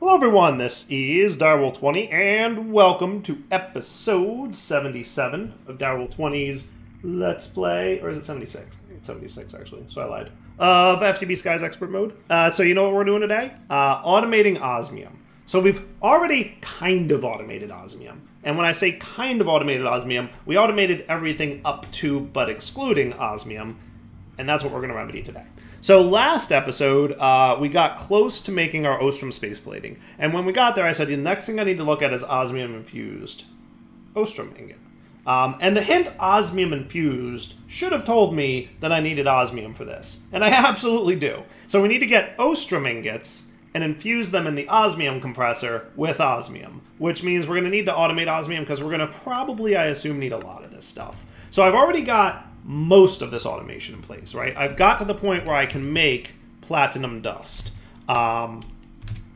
Hello everyone, this is Direwolf20 and welcome to episode 77 of Direwolf20's Let's Play, or is it 76? It's 76 actually, so I lied. Of FTB Skies Expert Mode. Uh, so you know what we're doing today? Uh, automating Osmium. So we've already kind of automated Osmium. And when I say kind of automated Osmium, we automated everything up to but excluding Osmium, and that's what we're going to remedy today. So last episode, uh, we got close to making our Ostrum space plating. And when we got there, I said, the next thing I need to look at is osmium infused Ostrum ingot. Um, and the hint osmium infused should have told me that I needed osmium for this. And I absolutely do. So we need to get Ostrum ingots and infuse them in the osmium compressor with osmium, which means we're going to need to automate osmium because we're going to probably, I assume, need a lot of this stuff. So I've already got most of this automation in place, right? I've got to the point where I can make platinum dust. Um,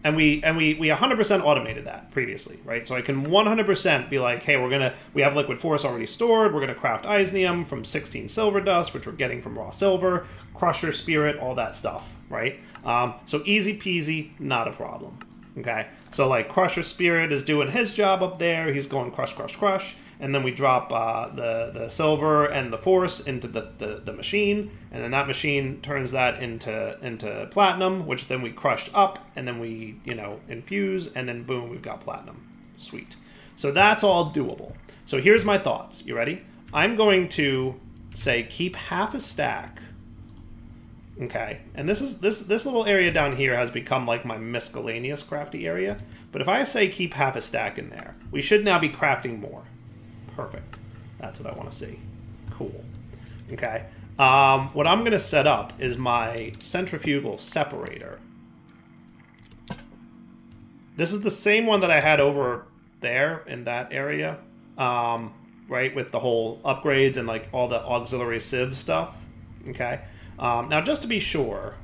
and we and we we 100% automated that previously, right? So I can 100% be like, hey, we're gonna we have liquid force already stored. We're gonna craft Isnium from 16 silver dust, which we're getting from raw silver, Crusher Spirit, all that stuff, right? Um, so easy peasy, not a problem. Okay, so like Crusher Spirit is doing his job up there. He's going crush, crush, crush and then we drop uh, the the silver and the force into the, the, the machine, and then that machine turns that into into platinum, which then we crush up, and then we you know infuse, and then boom, we've got platinum. Sweet. So that's all doable. So here's my thoughts. You ready? I'm going to say keep half a stack. Okay, and this is this this little area down here has become like my miscellaneous crafty area. But if I say keep half a stack in there, we should now be crafting more. Perfect. That's what I want to see. Cool. Okay. Um, what I'm going to set up is my centrifugal separator. This is the same one that I had over there in that area, um, right, with the whole upgrades and like all the auxiliary sieve stuff. Okay. Um, now, just to be sure,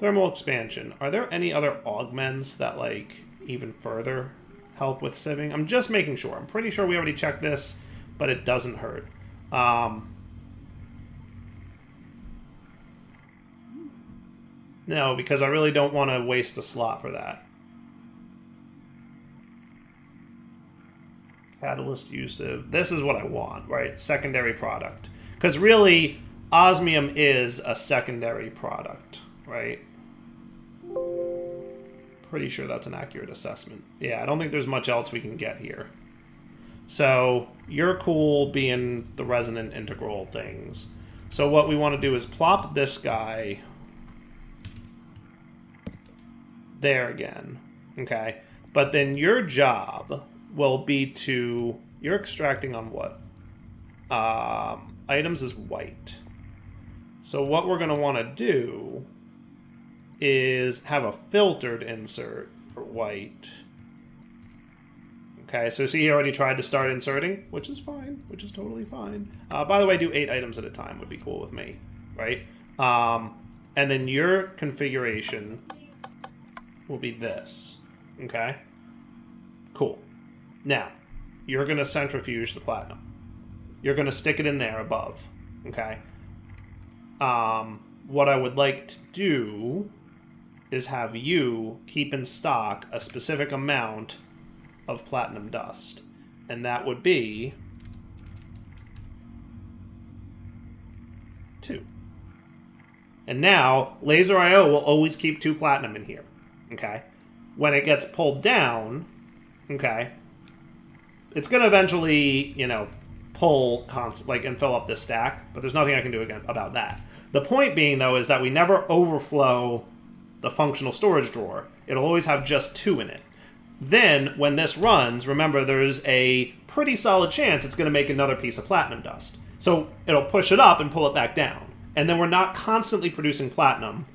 thermal expansion. Are there any other augments that like even further help with sieving. I'm just making sure. I'm pretty sure we already checked this, but it doesn't hurt. Um, no, because I really don't want to waste a slot for that. Catalyst use-sieve. This is what I want, right? Secondary product. Because really, osmium is a secondary product, right? Pretty sure that's an accurate assessment. Yeah, I don't think there's much else we can get here. So you're cool being the resonant integral things. So what we want to do is plop this guy there again. Okay. But then your job will be to... You're extracting on what? Um, items is white. So what we're going to want to do is have a filtered insert for white. Okay, so see, he already tried to start inserting, which is fine, which is totally fine. Uh, by the way, do eight items at a time would be cool with me, right? Um, and then your configuration will be this, okay? Cool. Now, you're going to centrifuge the platinum. You're going to stick it in there above, okay? Um, what I would like to do is have you keep in stock a specific amount of platinum dust. And that would be two. And now, Laser IO will always keep two platinum in here. Okay? When it gets pulled down, okay, it's going to eventually, you know, pull const- like and fill up this stack, but there's nothing I can do again about that. The point being though is that we never overflow the functional storage drawer. It'll always have just two in it. Then, when this runs, remember there's a pretty solid chance it's going to make another piece of platinum dust. So it'll push it up and pull it back down. And then we're not constantly producing platinum,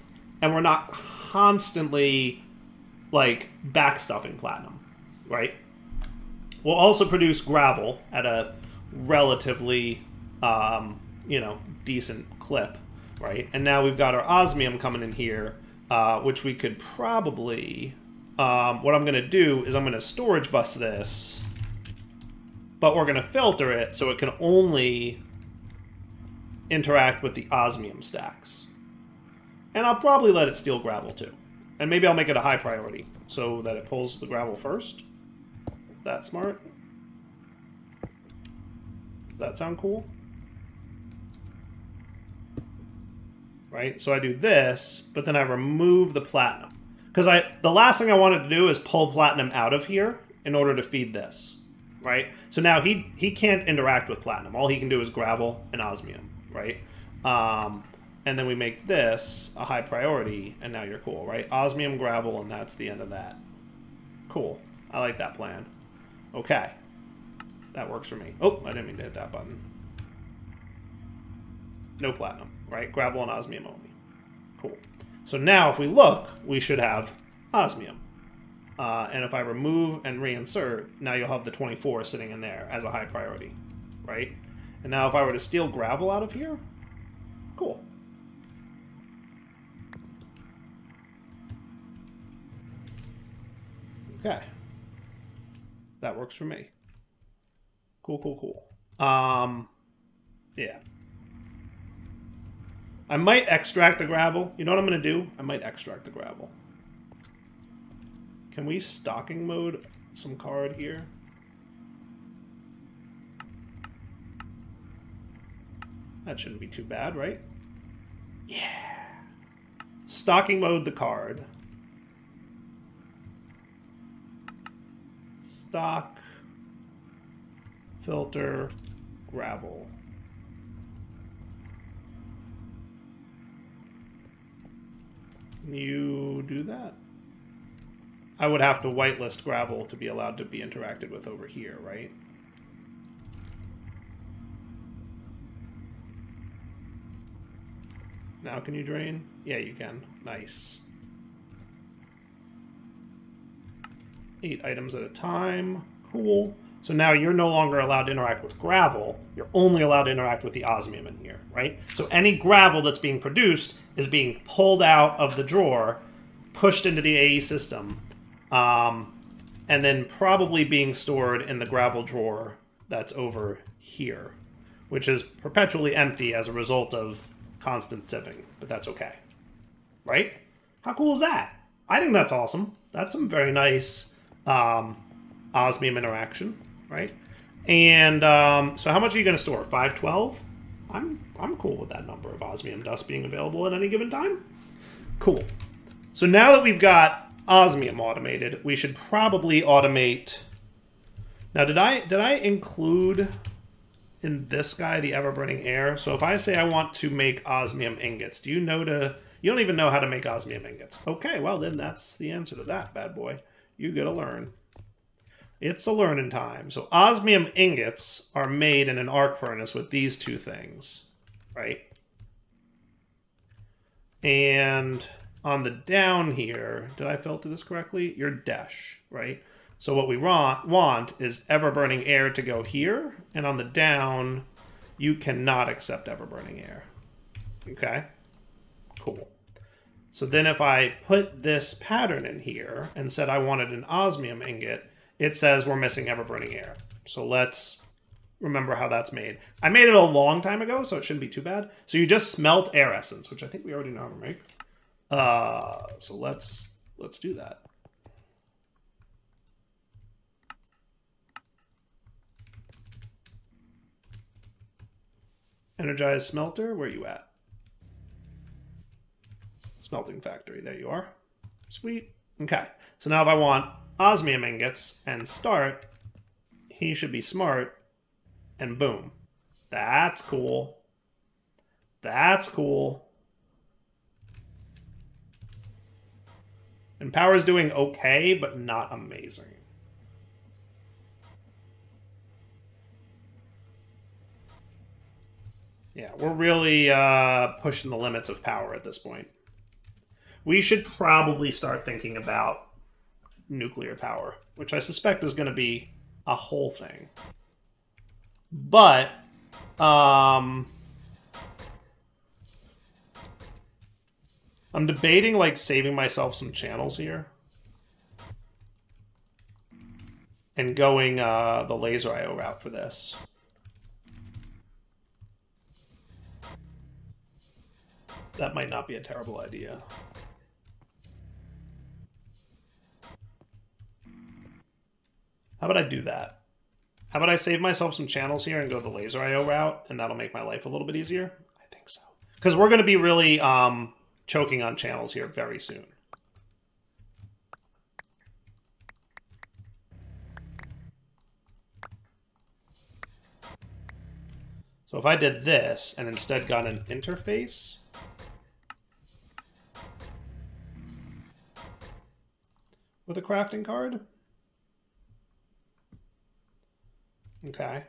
and we're not constantly, like, backstuffing platinum, right? We'll also produce gravel at a relatively, um, you know, decent clip, right? And now we've got our osmium coming in here, uh, which we could probably... Um, what I'm going to do is I'm going to storage bus this, but we're going to filter it so it can only interact with the osmium stacks. And I'll probably let it steal gravel too. And maybe I'll make it a high priority so that it pulls the gravel first. Is that smart? Does that sound cool? Right? So I do this, but then I remove the platinum. Because I the last thing I wanted to do is pull platinum out of here in order to feed this. Right? So now he he can't interact with platinum. All he can do is gravel and osmium, right? Um, and then we make this a high priority, and now you're cool, right? Osmium, gravel, and that's the end of that. Cool. I like that plan. Okay. That works for me. Oh, I didn't mean to hit that button. No platinum, right? Gravel and osmium only. Cool. So now if we look, we should have osmium. Uh, and if I remove and reinsert, now you'll have the 24 sitting in there as a high priority, right? And now if I were to steal gravel out of here, cool. Okay. That works for me. Cool, cool, cool. Um, yeah. I might extract the gravel. You know what I'm going to do? I might extract the gravel. Can we stocking mode some card here? That shouldn't be too bad, right? Yeah. Stocking mode the card. stock, filter, gravel. You do that? I would have to whitelist gravel to be allowed to be interacted with over here, right? Now can you drain? Yeah, you can. Nice. eight items at a time. Cool. So now you're no longer allowed to interact with gravel. You're only allowed to interact with the osmium in here, right? So any gravel that's being produced is being pulled out of the drawer, pushed into the AE system, um, and then probably being stored in the gravel drawer that's over here, which is perpetually empty as a result of constant sieving, but that's okay. Right? How cool is that? I think that's awesome. That's some very nice um, osmium interaction, right? And um, so how much are you going to store? 512? I'm, I'm cool with that number of osmium dust being available at any given time. Cool. So now that we've got osmium automated, we should probably automate... Now, did I did I include in this guy the ever-burning air? So if I say I want to make osmium ingots, do you know to... You don't even know how to make osmium ingots. Okay, well then that's the answer to that bad boy you gotta learn. It's a learning time. So osmium ingots are made in an arc furnace with these two things, right? And on the down here, did I filter this correctly? Your dash, right? So what we want is ever-burning air to go here, and on the down, you cannot accept ever-burning air. Okay? Cool. So then if I put this pattern in here and said I wanted an osmium ingot, it says we're missing ever-burning air. So let's remember how that's made. I made it a long time ago, so it shouldn't be too bad. So you just smelt air essence, which I think we already know how to make. Uh, so let's let's do that. Energized smelter, where you at? smelting factory. There you are. Sweet. Okay. So now if I want osmium ingots and start, he should be smart, and boom. That's cool. That's cool. And power's doing okay, but not amazing. Yeah, we're really uh, pushing the limits of power at this point we should probably start thinking about nuclear power, which I suspect is going to be a whole thing. But, um, I'm debating like saving myself some channels here and going uh, the laser IO route for this. That might not be a terrible idea. How about I do that? How about I save myself some channels here and go the laser IO route, and that'll make my life a little bit easier? I think so. Because we're going to be really um, choking on channels here very soon. So if I did this and instead got an interface, with a crafting card? Okay.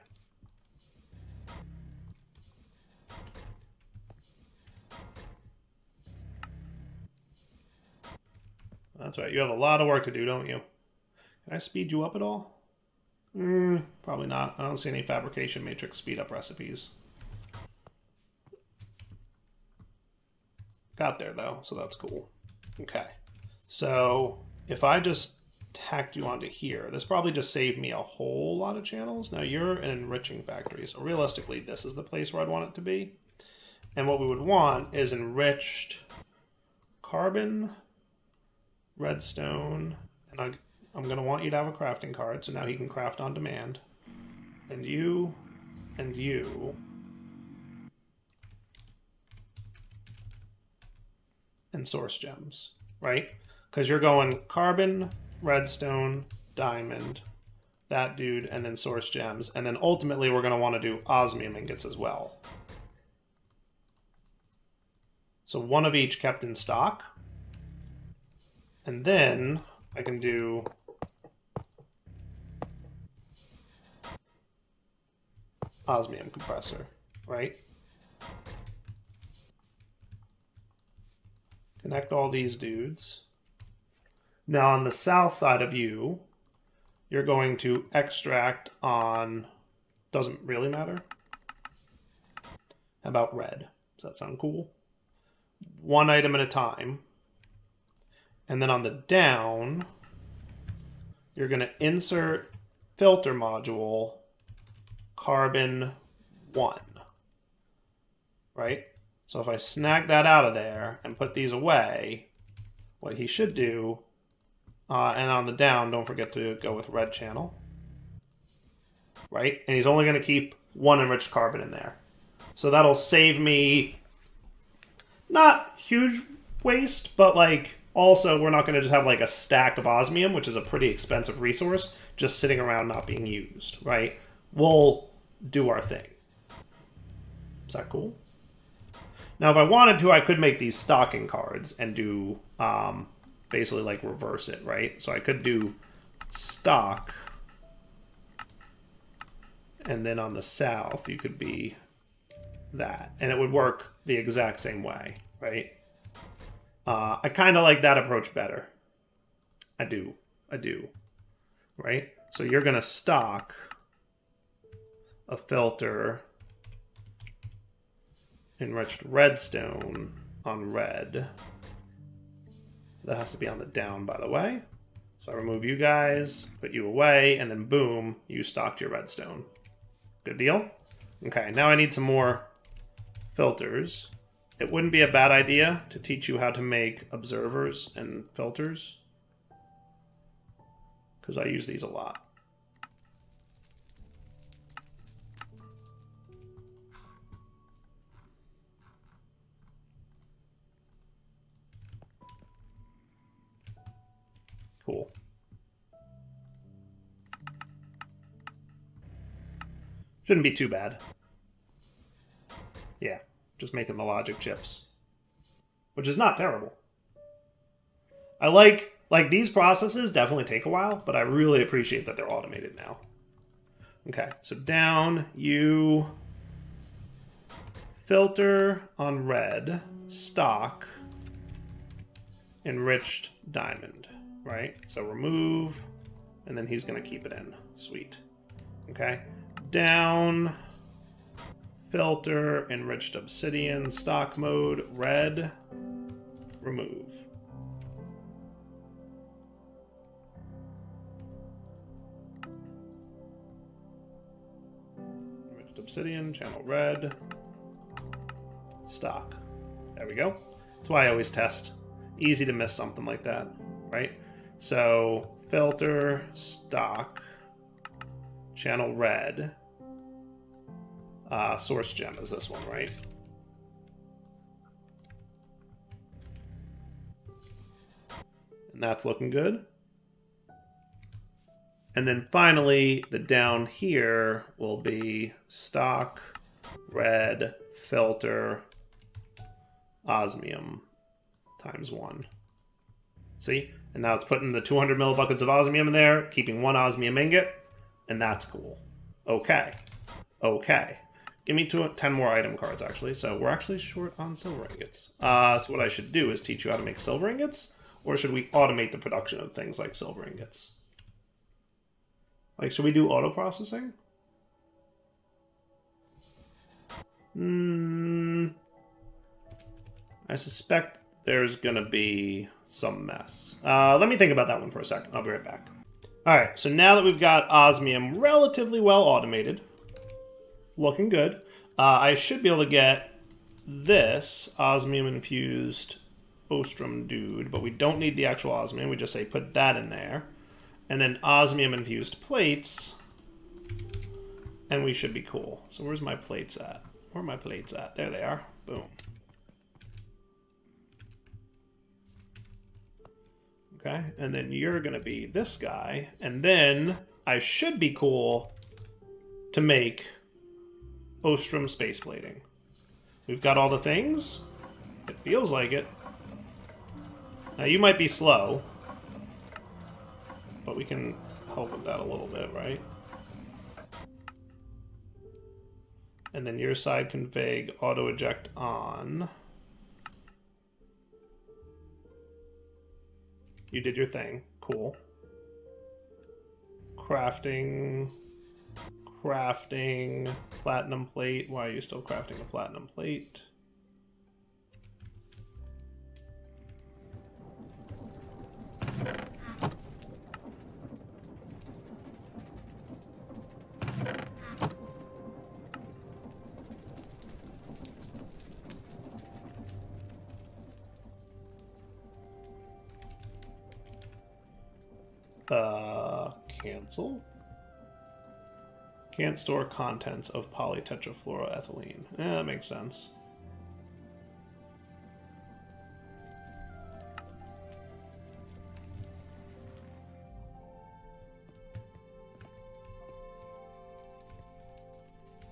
That's right. You have a lot of work to do, don't you? Can I speed you up at all? Mm, probably not. I don't see any fabrication matrix speed up recipes. Got there though, so that's cool. Okay. So if I just tacked you onto here, this probably just saved me a whole lot of channels. Now you're an enriching factory, so realistically this is the place where I'd want it to be. And what we would want is enriched carbon, redstone, and I I'm going to want you to have a crafting card, so now he can craft on demand. And you, and you. And source gems, right? Because you're going carbon, redstone, diamond, that dude, and then source gems. And then ultimately we're going to want to do osmium ingots as well. So one of each kept in stock. And then I can do osmium compressor, right? Connect all these dudes. Now on the south side of you, you're going to extract on, doesn't really matter. How about red? Does that sound cool? One item at a time. And then on the down, you're going to insert filter module carbon 1. Right? So if I snag that out of there and put these away, what he should do, uh, and on the down, don't forget to go with red channel. Right? And he's only going to keep one enriched carbon in there. So that'll save me not huge waste, but like also we're not going to just have like a stack of osmium, which is a pretty expensive resource, just sitting around not being used, right? We'll do our thing. Is that cool? Now, if I wanted to, I could make these stocking cards and do um, basically like reverse it, right? So I could do stock. And then on the south, you could be that. And it would work the exact same way, right? Uh, I kind of like that approach better. I do. I do. Right? So you're going to stock a filter enriched redstone on red. That has to be on the down, by the way. So I remove you guys, put you away, and then boom, you stocked your redstone. Good deal? Okay, now I need some more filters. It wouldn't be a bad idea to teach you how to make observers and filters. Because I use these a lot. Cool. Shouldn't be too bad. Yeah, just making the logic chips. Which is not terrible. I like, like, these processes definitely take a while, but I really appreciate that they're automated now. Okay, so down, you filter on red, stock, enriched diamond right? So remove, and then he's going to keep it in. Sweet. Okay. Down, filter, enriched obsidian, stock mode, red, remove. Enriched obsidian, channel red, stock. There we go. That's why I always test. Easy to miss something like that, right? So filter stock Channel red. Uh, source gem is this one, right? And that's looking good. And then finally, the down here will be stock, red, filter, osmium times one. See? And now it's putting the 200 millibuckets of osmium in there, keeping one osmium ingot, and that's cool. Okay. Okay. Give me two, 10 more item cards, actually. So we're actually short on silver ingots. Uh, so what I should do is teach you how to make silver ingots, or should we automate the production of things like silver ingots? Like, should we do auto processing? Hmm. I suspect there's gonna be some mess. Uh, let me think about that one for a second. I'll be right back. All right, so now that we've got osmium relatively well automated, looking good, uh, I should be able to get this osmium infused Ostrum dude, but we don't need the actual osmium. We just say put that in there. And then osmium infused plates, and we should be cool. So where's my plates at? Where are my plates at? There they are. Boom. Okay, and then you're to be this guy. And then I should be cool to make Ostrum space plating. We've got all the things. It feels like it. Now, you might be slow, but we can help with that a little bit, right? And then your side config auto eject on. You did your thing. Cool. Crafting. Crafting. Platinum plate. Why are you still crafting a platinum plate? Uh, cancel? Can't store contents of polytetrafluoroethylene. Yeah, that makes sense.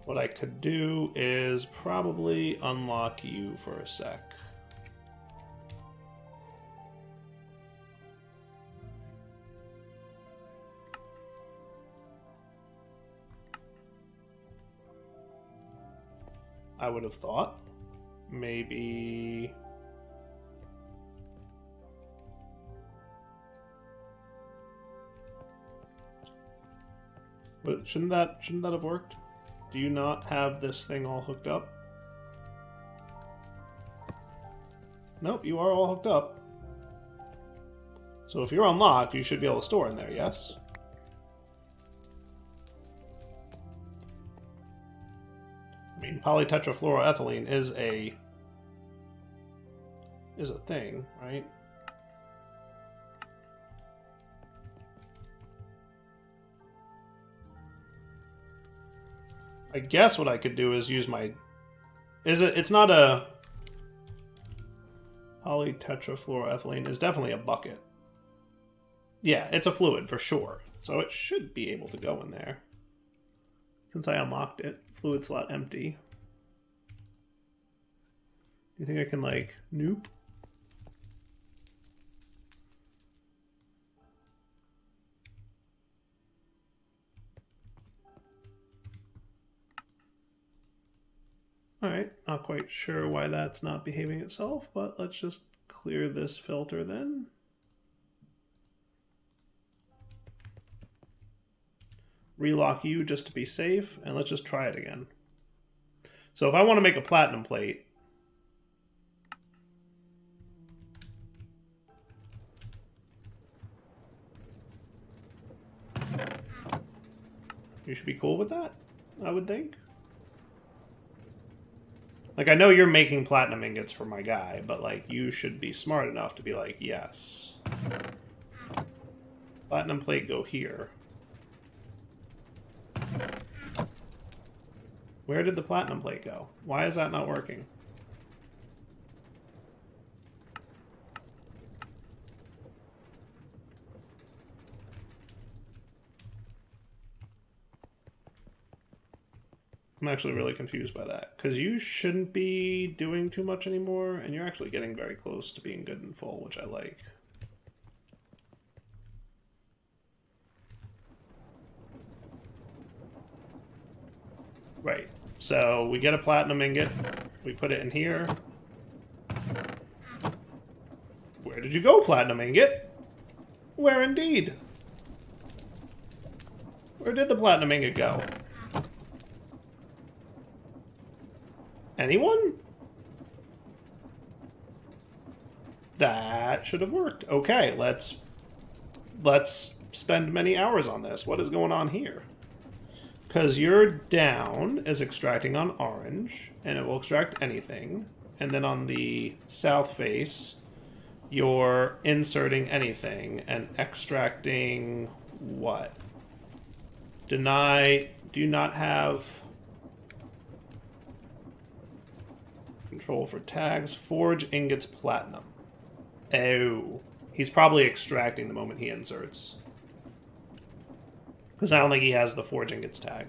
What I could do is probably unlock you for a sec. Would have thought. Maybe... But shouldn't that shouldn't that have worked? Do you not have this thing all hooked up? Nope, you are all hooked up. So if you're unlocked, you should be able to store in there, yes? Polytetrafluoroethylene is a is a thing, right? I guess what I could do is use my is it it's not a polytetrafluoroethylene is definitely a bucket. Yeah, it's a fluid for sure. So it should be able to go in there. Since I unlocked it, fluid slot empty. You think I can like nope? Alright, not quite sure why that's not behaving itself, but let's just clear this filter then. relock you just to be safe, and let's just try it again. So if I want to make a platinum plate, You should be cool with that, I would think. Like, I know you're making platinum ingots for my guy, but, like, you should be smart enough to be like, yes. Platinum plate go here. Where did the platinum plate go? Why is that not working? I'm actually really confused by that because you shouldn't be doing too much anymore, and you're actually getting very close to being good and full, which I like. Right. So we get a platinum ingot, we put it in here. Where did you go, platinum ingot? Where indeed? Where did the platinum ingot go? Anyone? That should have worked. Okay, let's let's spend many hours on this. What is going on here? Because your down is extracting on orange, and it will extract anything. And then on the south face, you're inserting anything and extracting what? Deny, do not have Control for tags. Forge ingots platinum. Oh. He's probably extracting the moment he inserts. Because I don't think he has the forge ingots tag.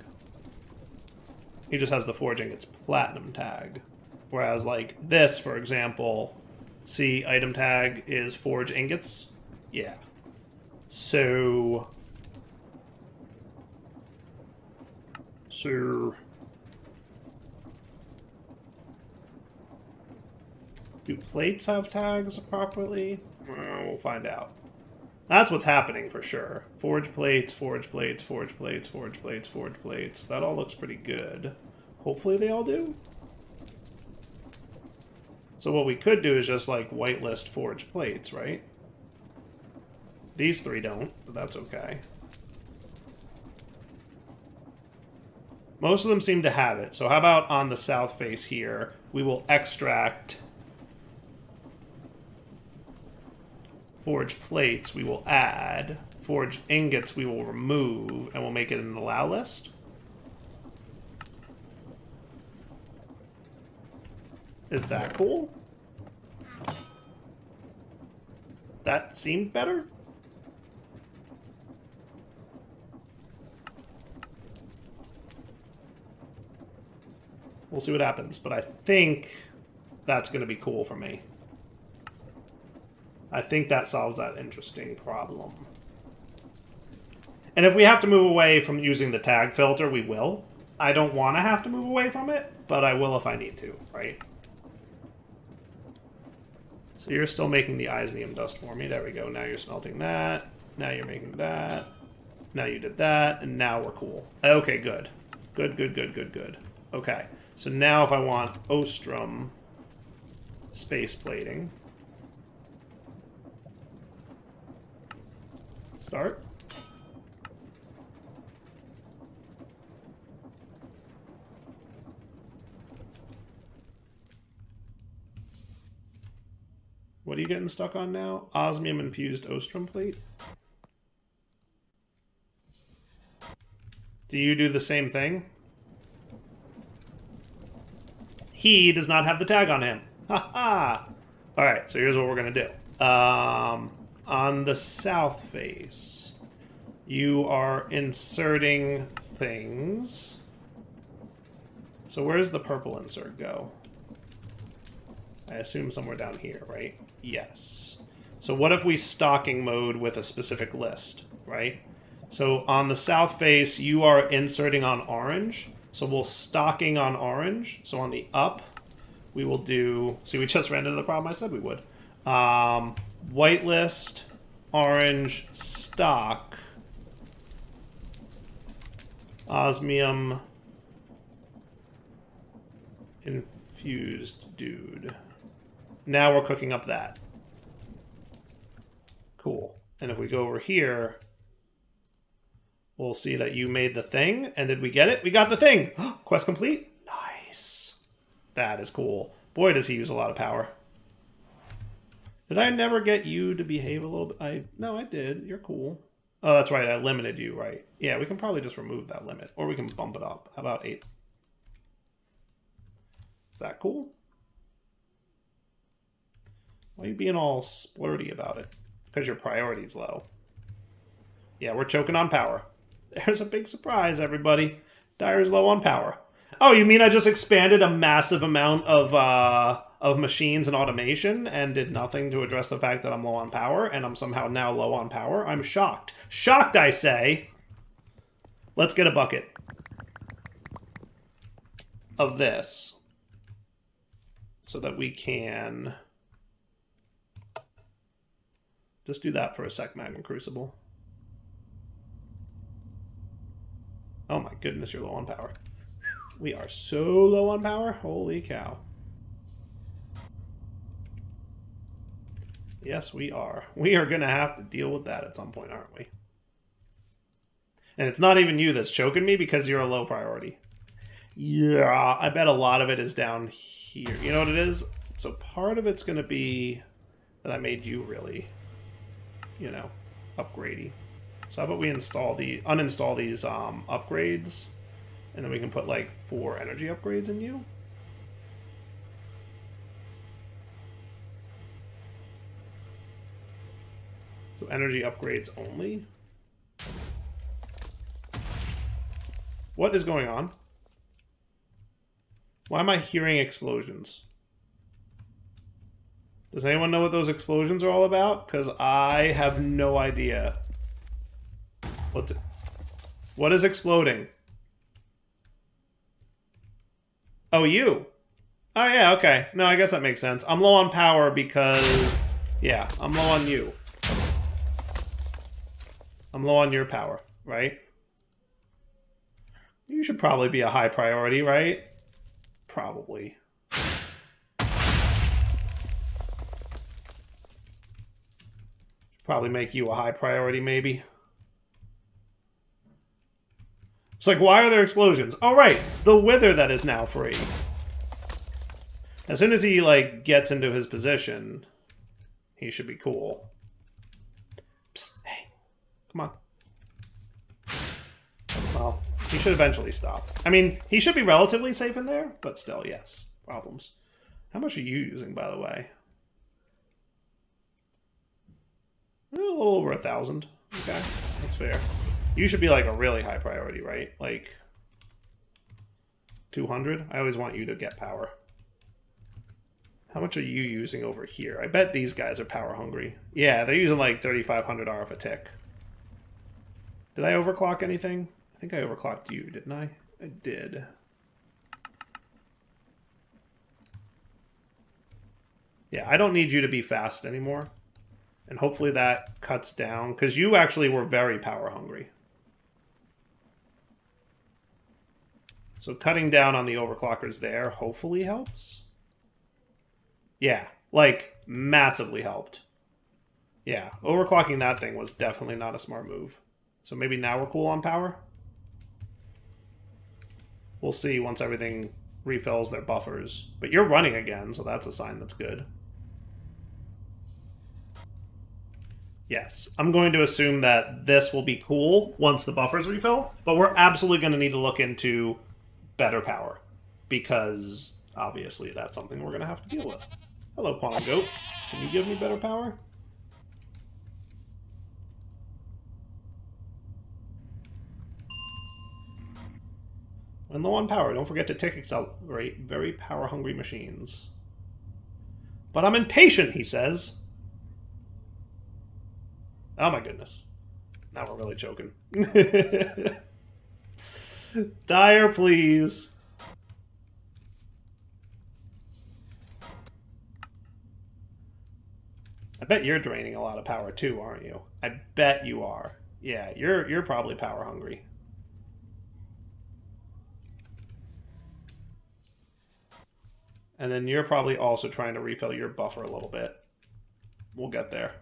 He just has the forge ingots platinum tag. Whereas, like, this, for example, see, item tag is forge ingots? Yeah. So... So... Do plates have tags properly? Well, we'll find out. That's what's happening for sure. Forge plates, forge plates, forge plates, forge plates, forge plates. That all looks pretty good. Hopefully they all do. So what we could do is just like whitelist forge plates, right? These three don't, but that's okay. Most of them seem to have it. So how about on the south face here, we will extract Forge plates we will add. Forge ingots we will remove, and we'll make it an allow list. Is that cool? That seemed better? We'll see what happens, but I think that's going to be cool for me. I think that solves that interesting problem. And if we have to move away from using the tag filter, we will. I don't want to have to move away from it, but I will if I need to, right? So you're still making the Isnium dust for me. There we go. Now you're smelting that. Now you're making that. Now you did that, and now we're cool. Okay, good. Good, good, good, good, good. Okay, so now if I want Ostrum space plating, Start. What are you getting stuck on now? Osmium infused Ostrum plate? Do you do the same thing? He does not have the tag on him. Ha ha! Alright, so here's what we're to do. Um, on the south face, you are inserting things. So where's the purple insert go? I assume somewhere down here, right? Yes. So what if we stocking mode with a specific list, right? So on the south face, you are inserting on orange. So we'll stocking on orange. So on the up, we will do... See, we just ran into the problem I said we would. Um, whitelist, orange, stock, osmium, infused dude. Now we're cooking up that. Cool. And if we go over here, we'll see that you made the thing. And did we get it? We got the thing! Quest complete? Nice. That is cool. Boy, does he use a lot of power. Did I never get you to behave a little bit? I No, I did. You're cool. Oh, that's right. I limited you, right? Yeah, we can probably just remove that limit. Or we can bump it up. How about 8? Is that cool? Why are you being all splurty about it? Because your priority's low. Yeah, we're choking on power. There's a big surprise, everybody. Dire's low on power. Oh, you mean I just expanded a massive amount of uh, of machines and automation and did nothing to address the fact that I'm low on power and I'm somehow now low on power? I'm shocked. Shocked, I say. Let's get a bucket of this so that we can just do that for a sec, Magma Crucible. Oh my goodness, you're low on power. We are so low on power. Holy cow. Yes, we are. We are going to have to deal with that at some point, aren't we? And it's not even you that's choking me because you're a low priority. Yeah, I bet a lot of it is down here. You know what it is? So part of it's going to be that I made you really, you know, upgradey. So how about we install the uninstall these um, upgrades, and then we can put like four energy upgrades in you. So energy upgrades only. What is going on? Why am I hearing explosions? Does anyone know what those explosions are all about? Because I have no idea. What's What is exploding? Oh, you. Oh, yeah, okay. No, I guess that makes sense. I'm low on power because... Yeah, I'm low on you. I'm low on your power, right? You should probably be a high priority, right? Probably. Probably make you a high priority, maybe. It's like, why are there explosions? All right, the wither that is now free. As soon as he, like, gets into his position, he should be cool. Psst, hey, come on. Well, he should eventually stop. I mean, he should be relatively safe in there, but still, yes, problems. How much are you using, by the way? A little over a thousand. Okay, that's fair. You should be like a really high priority, right? Like 200? I always want you to get power. How much are you using over here? I bet these guys are power hungry. Yeah, they're using like 3,500 RF a tick. Did I overclock anything? I think I overclocked you, didn't I? I did. Yeah, I don't need you to be fast anymore. And hopefully that cuts down, because you actually were very power hungry. So cutting down on the overclockers there hopefully helps. Yeah, like massively helped. Yeah, overclocking that thing was definitely not a smart move. So maybe now we're cool on power? We'll see once everything refills their buffers. But you're running again, so that's a sign that's good. Yes, I'm going to assume that this will be cool once the buffers refill, but we're absolutely going to need to look into better power because obviously that's something we're going to have to deal with. Hello, Quantum Goat. Can you give me better power? When low on power, don't forget to tick accelerate very power-hungry machines. But I'm impatient, he says. Oh my goodness. Now we're really choking. Dire, please. I bet you're draining a lot of power too, aren't you? I bet you are. Yeah, you're you're probably power hungry. And then you're probably also trying to refill your buffer a little bit. We'll get there.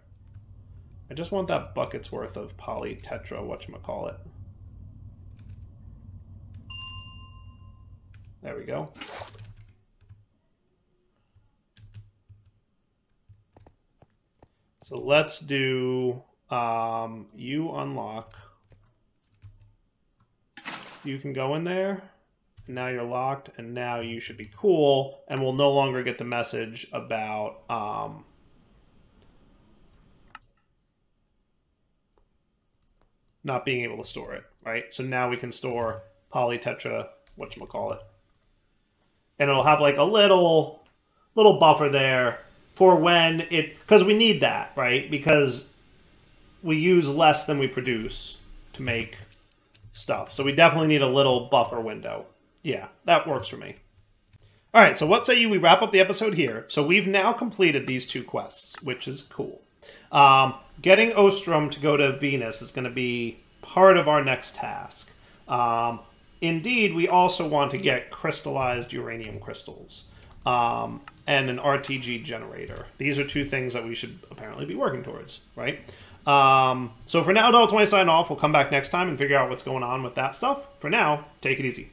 I just want that bucket's worth of poly tetra whatchamacallit. There we go. So let's do um, you unlock. You can go in there now you're locked, and now you should be cool, and we'll no longer get the message about um, not being able to store it, right? So now we can store polytetra, whatchamacallit. And it'll have like a little little buffer there for when it because we need that, right? Because we use less than we produce to make stuff. So we definitely need a little buffer window. Yeah, that works for me. All right, so what say you we wrap up the episode here? So we've now completed these two quests, which is cool. Um, getting Ostrum to go to Venus is going to be part of our next task. Um, indeed, we also want to get crystallized uranium crystals um, and an RTG generator. These are two things that we should apparently be working towards, right? Um, so for now, Direwolf20 sign off. We'll come back next time and figure out what's going on with that stuff. For now, take it easy.